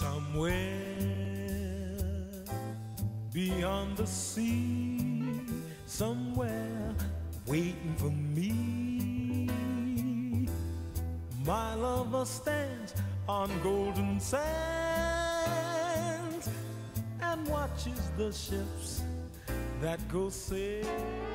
Somewhere beyond the sea, somewhere waiting for me. My lover stands on golden sands and watches the ships that go sailing